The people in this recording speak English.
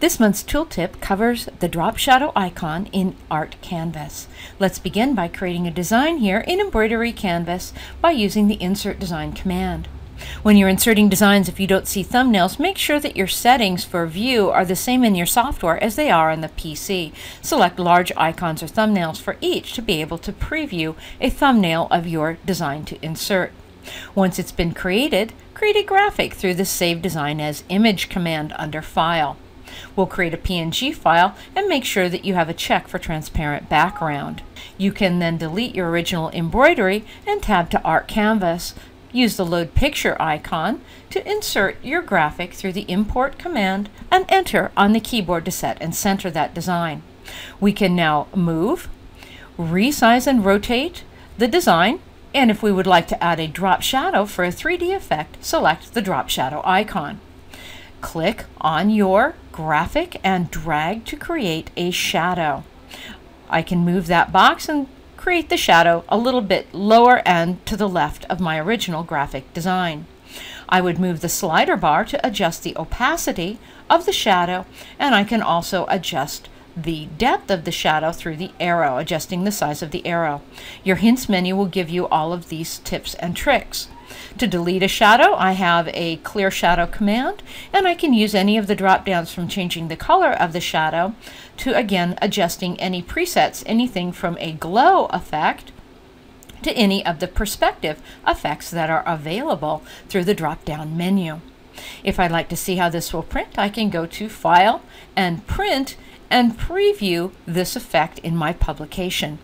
This month's tooltip covers the drop shadow icon in Art Canvas. Let's begin by creating a design here in Embroidery Canvas by using the Insert Design command. When you're inserting designs, if you don't see thumbnails, make sure that your settings for view are the same in your software as they are on the PC. Select large icons or thumbnails for each to be able to preview a thumbnail of your design to insert. Once it's been created, create a graphic through the Save Design as Image command under File. We'll create a PNG file and make sure that you have a check for transparent background. You can then delete your original embroidery and tab to Art Canvas. Use the Load Picture icon to insert your graphic through the Import command and enter on the keyboard to set and center that design. We can now move, resize and rotate the design and if we would like to add a drop shadow for a 3D effect, select the drop shadow icon. Click on your graphic and drag to create a shadow. I can move that box and create the shadow a little bit lower and to the left of my original graphic design. I would move the slider bar to adjust the opacity of the shadow and I can also adjust the depth of the shadow through the arrow, adjusting the size of the arrow. Your hints menu will give you all of these tips and tricks. To delete a shadow, I have a clear shadow command, and I can use any of the drop downs from changing the color of the shadow to again adjusting any presets, anything from a glow effect to any of the perspective effects that are available through the drop down menu. If I'd like to see how this will print, I can go to File and Print and preview this effect in my publication.